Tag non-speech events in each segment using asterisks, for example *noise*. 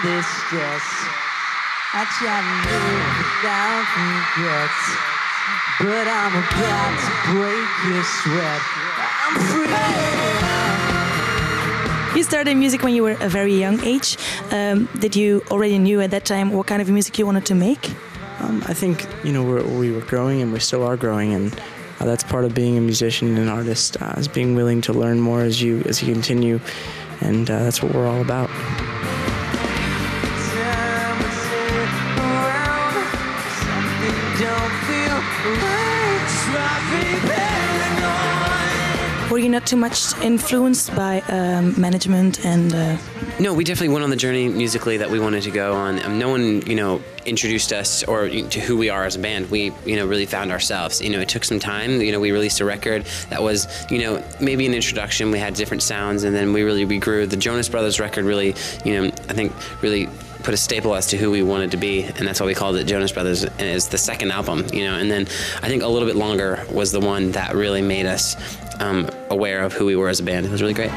stress. I try to live without regrets, but I'm about to break your sweat. I'm free. You started music when you were a very young age. Um, did you already knew at that time what kind of music you wanted to make? Um, I think you know we're, we were growing and we still are growing, and uh, that's part of being a musician and an artist uh, is being willing to learn more as you as you continue, and uh, that's what we're all about. Were you not too much influenced by um, management and? Uh, No, we definitely went on the journey musically that we wanted to go on. Um, no one, you know, introduced us or to who we are as a band. We, you know, really found ourselves. You know, it took some time. You know, we released a record that was, you know, maybe an introduction. We had different sounds, and then we really we grew. The Jonas Brothers record really, you know, I think really put a staple as to who we wanted to be, and that's why we called it Jonas Brothers. And it's the second album, you know. And then I think a little bit longer was the one that really made us um, aware of who we were as a band. It was really great.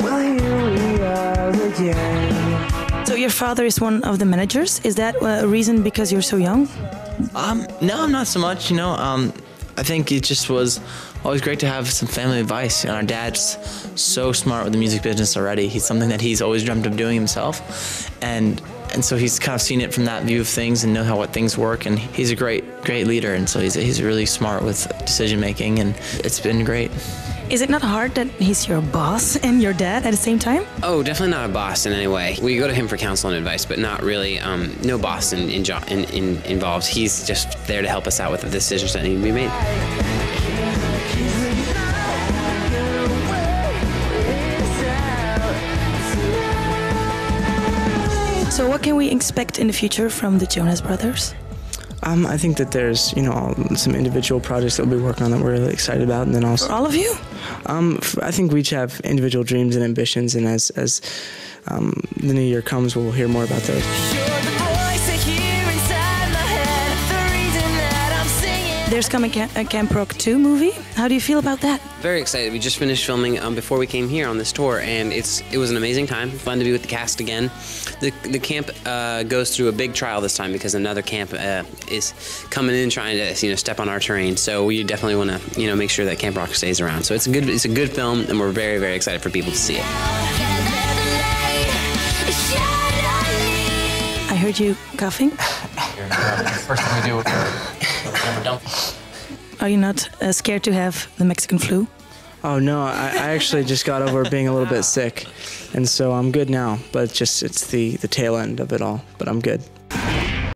Well, here we are again. so your father is one of the managers. Is that uh, a reason because you're so young? Um, no, not so much. You know, um, I think it just was always great to have some family advice. And our dad's so smart with the music business already. He's something that he's always dreamt of doing himself, and and so he's kind of seen it from that view of things and know how what things work. And he's a great great leader, and so he's he's really smart with decision making, and it's been great. Is it not hard that he's your boss *laughs* and your dad at the same time? Oh, definitely not a boss in any way. We go to him for counsel and advice, but not really. Um, no boss in, in, in, in involved. He's just there to help us out with the decisions that need to be made. So what can we expect in the future from the Jonas Brothers? Um, I think that there's you know some individual projects that we'll be working on that we're really excited about, and then also for All of you? Um, f- I think we each have individual dreams and ambitions, and as as um, the new year comes, we'll hear more about those. There's coming a Camp Rock 2 movie. How do you feel about that? Very excited. We just finished filming um, before we came here on this tour, and it's it was an amazing time. Fun to be with the cast again. The the camp uh, goes through a big trial this time because another camp uh, is coming in trying to you know step on our terrain. So we definitely want to you know make sure that Camp Rock stays around. So it's a good it's a good film, and we're very very excited for people to see it. I heard you coughing. *laughs* First thing we do with the dump. Are you not uh, scared to have the Mexican flu? Oh no, I, I actually just got over being a little bit *laughs* sick, and so I'm good now. But just it's the the tail end of it all. But I'm good.